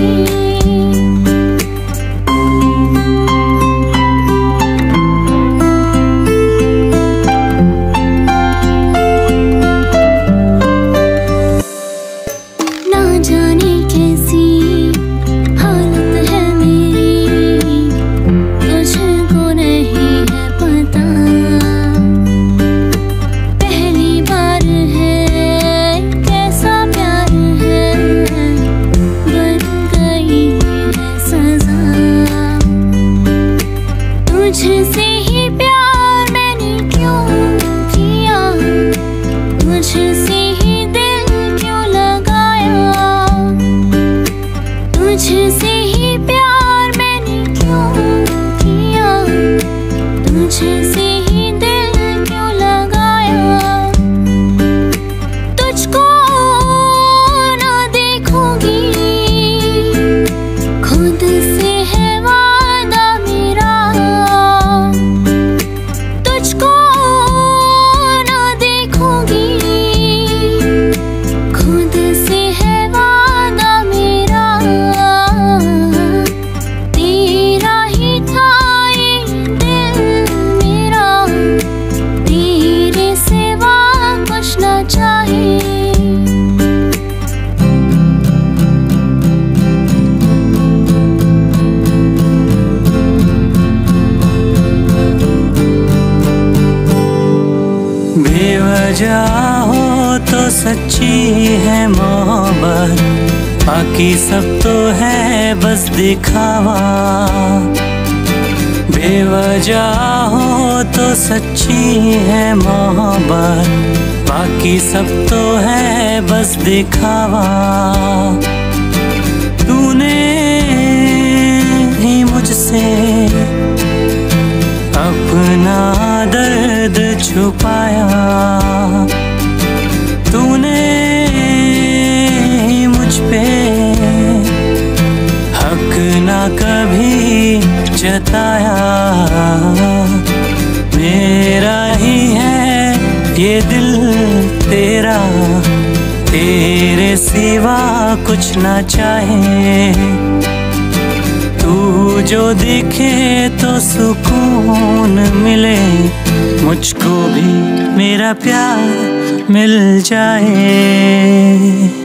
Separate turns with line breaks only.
you. see बेवजह हो तो सच्ची है मोहब्बत। बाकी सब तो है बस दिखावा। बेवजह हो तो सच्ची है मोहब्बत। बाकी सब तो है बस दिखावा। तूने ही मुझसे अपना दर्द छुपाया। जताया। मेरा ही है ये दिल तेरा। तेरे सिवा कुछ ना चाहे। तू जो दिखे तो सुकून मिले। मुझको भी मेरा प्यार मिल जाए।